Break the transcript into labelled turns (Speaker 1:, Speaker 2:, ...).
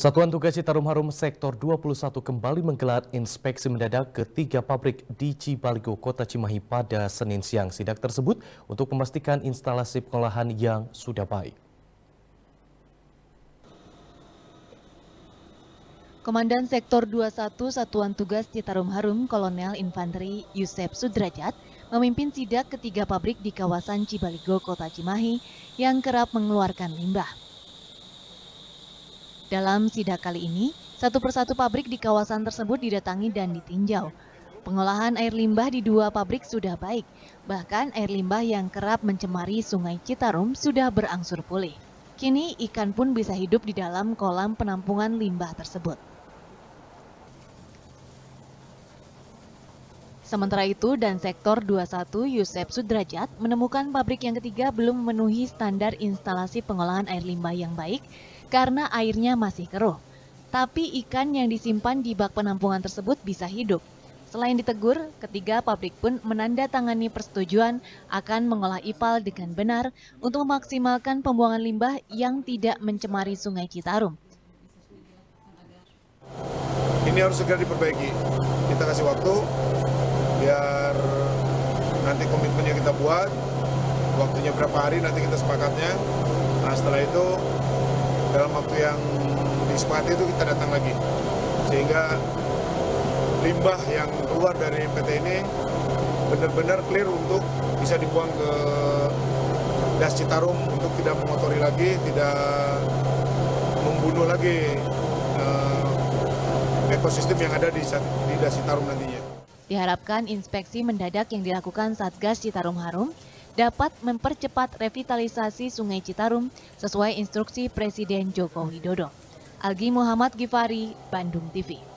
Speaker 1: Satuan Tugas Citarum Harum Sektor 21 kembali menggelar inspeksi mendadak ke tiga pabrik di Cibaligo, Kota Cimahi pada Senin siang. Sidak tersebut untuk memastikan instalasi pengolahan yang sudah baik.
Speaker 2: Komandan Sektor 21 Satuan Tugas Citarum Harum Kolonel Infanteri Yusef Sudrajat memimpin sidak ketiga pabrik di kawasan Cibaligo, Kota Cimahi yang kerap mengeluarkan limbah. Dalam sidak kali ini, satu persatu pabrik di kawasan tersebut didatangi dan ditinjau. Pengolahan air limbah di dua pabrik sudah baik, bahkan air limbah yang kerap mencemari sungai Citarum sudah berangsur pulih. Kini ikan pun bisa hidup di dalam kolam penampungan limbah tersebut. Sementara itu, dan sektor 21 Yusef Sudrajat menemukan pabrik yang ketiga belum memenuhi standar instalasi pengolahan air limbah yang baik karena airnya masih keruh. Tapi ikan yang disimpan di bak penampungan tersebut bisa hidup. Selain ditegur, ketiga pabrik pun menandatangani persetujuan akan mengolah ipal dengan benar untuk memaksimalkan pembuangan limbah yang tidak mencemari sungai Citarum.
Speaker 3: Ini harus segera diperbaiki. Kita kasih waktu biar nanti komitmen yang kita buat, waktunya berapa hari nanti kita sepakatnya. Nah setelah itu dalam waktu yang disepakati itu kita datang lagi sehingga limbah yang keluar dari PT ini benar-benar clear untuk bisa dibuang ke Das Citarum untuk tidak mengotori lagi, tidak membunuh lagi uh, ekosistem yang ada di, di Das Citarum nantinya.
Speaker 2: Diharapkan inspeksi mendadak yang dilakukan Satgas Citarum Harum dapat mempercepat revitalisasi Sungai Citarum sesuai instruksi Presiden Joko Widodo. Algi Muhammad Gifari, Bandung TV.